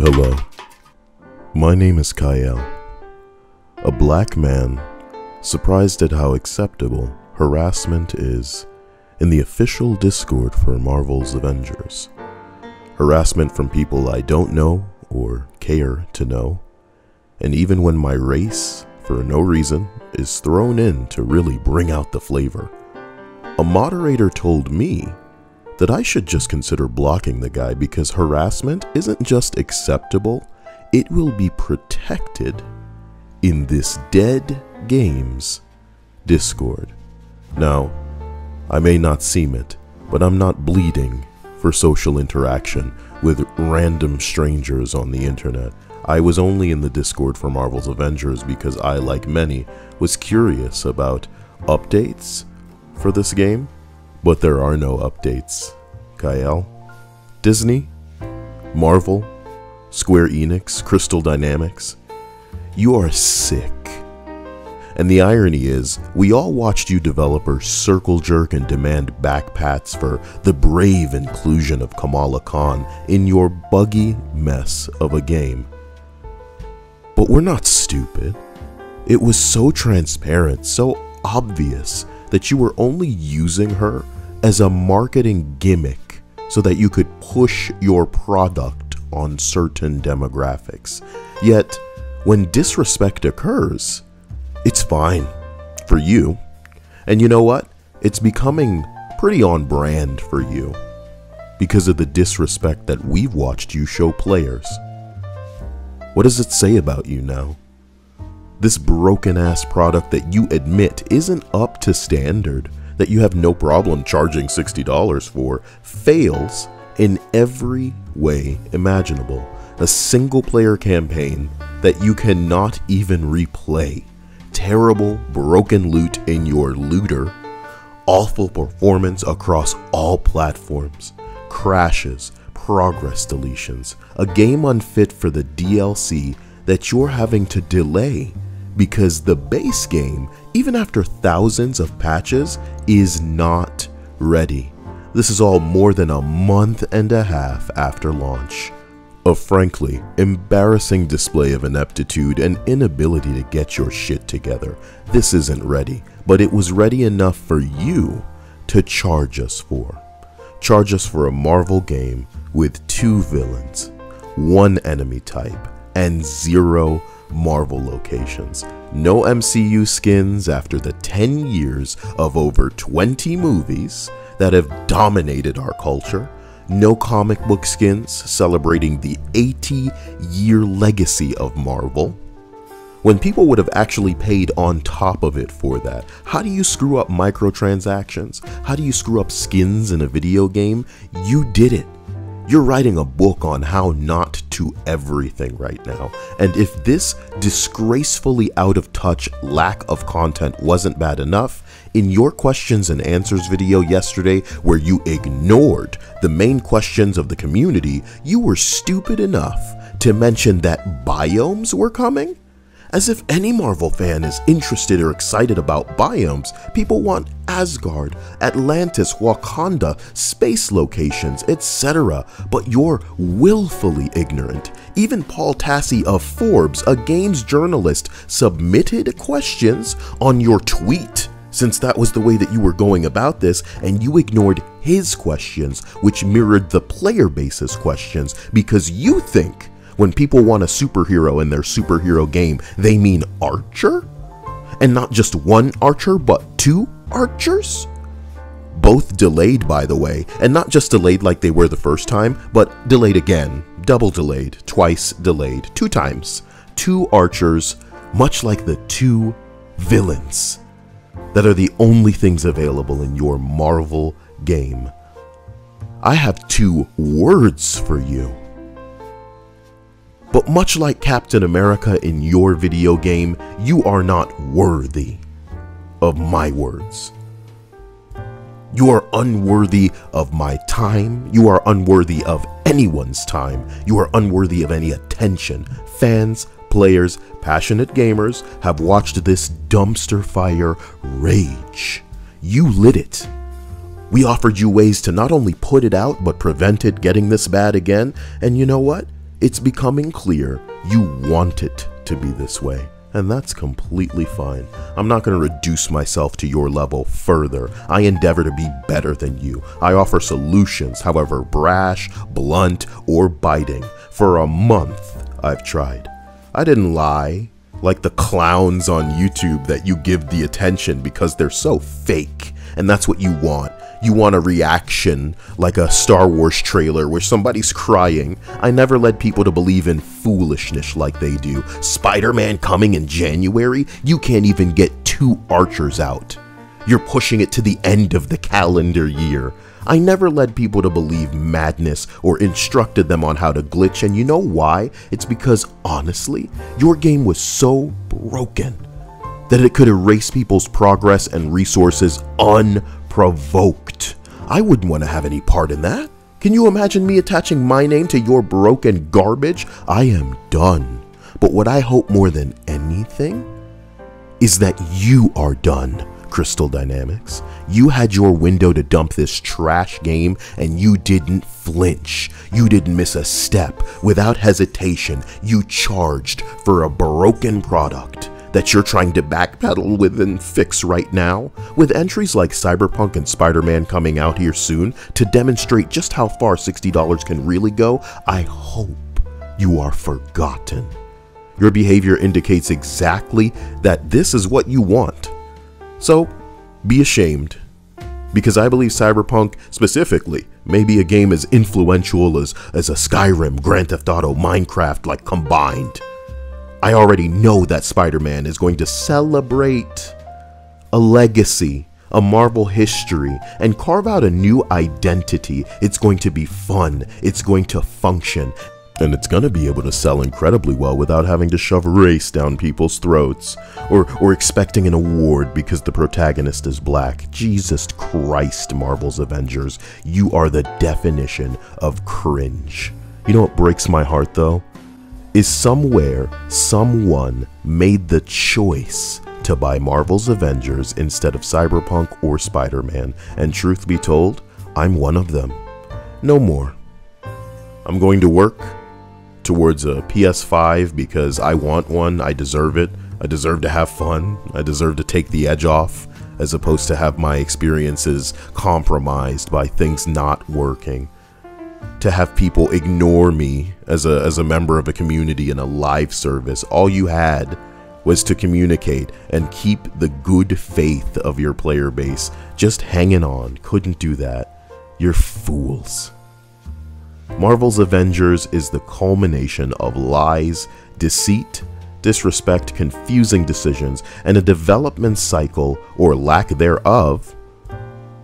Hello. My name is Kyle. A black man surprised at how acceptable harassment is in the official Discord for Marvel's Avengers. Harassment from people I don't know or care to know, and even when my race, for no reason, is thrown in to really bring out the flavor. A moderator told me that I should just consider blocking the guy because harassment isn't just acceptable, it will be protected in this dead games Discord. Now, I may not seem it, but I'm not bleeding for social interaction with random strangers on the internet. I was only in the Discord for Marvel's Avengers because I, like many, was curious about updates for this game, but there are no updates. Kyle? Disney? Marvel? Square Enix? Crystal Dynamics? You are sick. And the irony is, we all watched you developers circle jerk and demand backpats for the brave inclusion of Kamala Khan in your buggy mess of a game. But we're not stupid. It was so transparent, so obvious that you were only using her as a marketing gimmick so that you could push your product on certain demographics. Yet, when disrespect occurs, it's fine for you. And you know what? It's becoming pretty on brand for you because of the disrespect that we've watched you show players. What does it say about you now? This broken ass product that you admit isn't up to standard, that you have no problem charging $60 for, fails in every way imaginable. A single player campaign that you cannot even replay. Terrible, broken loot in your looter. Awful performance across all platforms. Crashes, progress deletions. A game unfit for the DLC that you're having to delay because the base game, even after thousands of patches, is not ready. This is all more than a month and a half after launch. A frankly embarrassing display of ineptitude and inability to get your shit together. This isn't ready, but it was ready enough for you to charge us for. Charge us for a Marvel game with two villains, one enemy type, and zero Marvel locations. No MCU skins after the 10 years of over 20 movies that have dominated our culture. No comic book skins celebrating the 80 year legacy of Marvel. When people would have actually paid on top of it for that, how do you screw up microtransactions? How do you screw up skins in a video game? You did it. You're writing a book on how not to everything right now. And if this disgracefully out of touch lack of content wasn't bad enough, in your questions and answers video yesterday, where you ignored the main questions of the community, you were stupid enough to mention that biomes were coming? As if any Marvel fan is interested or excited about biomes, people want Asgard, Atlantis, Wakanda, space locations, etc. But you're willfully ignorant. Even Paul Tassi of Forbes, a games journalist, submitted questions on your tweet since that was the way that you were going about this, and you ignored his questions, which mirrored the player base's questions, because you think when people want a superhero in their superhero game, they mean Archer? And not just one Archer, but two Archers? Both delayed, by the way, and not just delayed like they were the first time, but delayed again, double delayed, twice delayed, two times. Two Archers, much like the two villains that are the only things available in your Marvel game. I have two words for you. But much like Captain America in your video game, you are not worthy of my words. You are unworthy of my time. You are unworthy of anyone's time. You are unworthy of any attention. Fans, players, passionate gamers have watched this dumpster fire rage. You lit it. We offered you ways to not only put it out, but prevent it getting this bad again. And you know what? It's becoming clear you want it to be this way, and that's completely fine. I'm not going to reduce myself to your level further. I endeavor to be better than you. I offer solutions, however brash, blunt, or biting. For a month, I've tried. I didn't lie like the clowns on YouTube that you give the attention because they're so fake, and that's what you want. You want a reaction like a Star Wars trailer where somebody's crying. I never led people to believe in foolishness like they do. Spider Man coming in January? You can't even get two archers out. You're pushing it to the end of the calendar year. I never led people to believe madness or instructed them on how to glitch, and you know why? It's because, honestly, your game was so broken that it could erase people's progress and resources unprovoked. I wouldn't want to have any part in that. Can you imagine me attaching my name to your broken garbage? I am done. But what I hope more than anything is that you are done Crystal Dynamics. You had your window to dump this trash game and you didn't flinch. You didn't miss a step. Without hesitation, you charged for a broken product that you're trying to backpedal with and fix right now, with entries like Cyberpunk and Spider Man coming out here soon to demonstrate just how far $60 can really go, I hope you are forgotten. Your behavior indicates exactly that this is what you want. So, be ashamed. Because I believe Cyberpunk, specifically, may be a game as influential as, as a Skyrim, Grand Theft Auto, Minecraft, like combined. I already know that Spider Man is going to celebrate a legacy, a Marvel history, and carve out a new identity. It's going to be fun, it's going to function, and it's gonna be able to sell incredibly well without having to shove race down people's throats or, or expecting an award because the protagonist is black. Jesus Christ, Marvel's Avengers, you are the definition of cringe. You know what breaks my heart though? Is somewhere someone made the choice to buy Marvel's Avengers instead of Cyberpunk or Spider Man, and truth be told, I'm one of them. No more. I'm going to work towards a PS5 because I want one. I deserve it. I deserve to have fun. I deserve to take the edge off as opposed to have my experiences compromised by things not working. To have people ignore me as a, as a member of a community in a live service. All you had was to communicate and keep the good faith of your player base just hanging on. Couldn't do that. You're fools. Marvel's Avengers is the culmination of lies, deceit, disrespect, confusing decisions, and a development cycle, or lack thereof,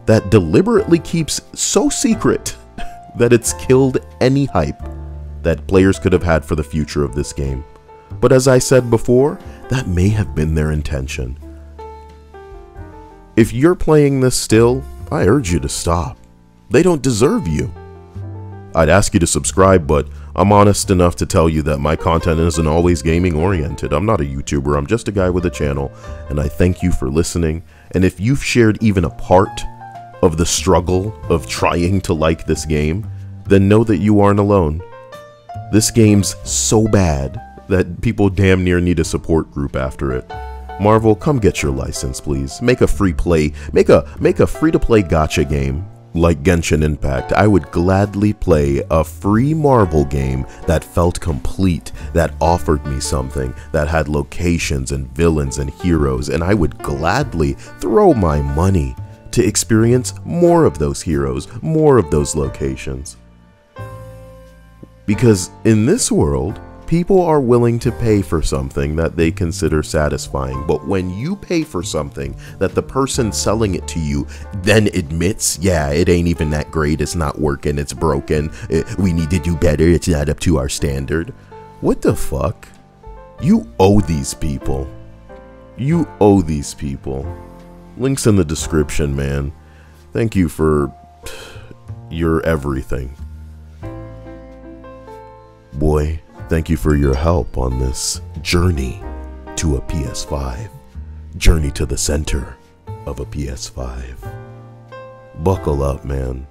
that deliberately keeps so secret that it's killed any hype that players could have had for the future of this game. But as I said before, that may have been their intention. If you're playing this still, I urge you to stop. They don't deserve you. I'd ask you to subscribe, but I'm honest enough to tell you that my content isn't always gaming oriented. I'm not a YouTuber, I'm just a guy with a channel, and I thank you for listening. And if you've shared even a part of the struggle of trying to like this game, then know that you aren't alone. This game's so bad that people damn near need a support group after it. Marvel, come get your license, please. Make a free play, make a make a free to play gacha game like Genshin Impact, I would gladly play a free Marvel game that felt complete, that offered me something, that had locations and villains and heroes, and I would gladly throw my money to experience more of those heroes, more of those locations. Because in this world, People are willing to pay for something that they consider satisfying, but when you pay for something that the person selling it to you then admits, yeah, it ain't even that great, it's not working, it's broken, eh, we need to do better, it's not up to our standard. What the fuck? You owe these people. You owe these people. Links in the description, man. Thank you for your everything. Boy, Thank you for your help on this journey to a PS5. Journey to the center of a PS5. Buckle up, man.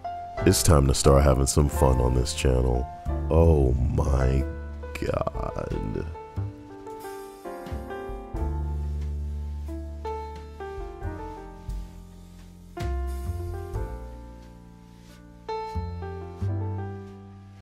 It's time to start having some fun on this channel. Oh my god.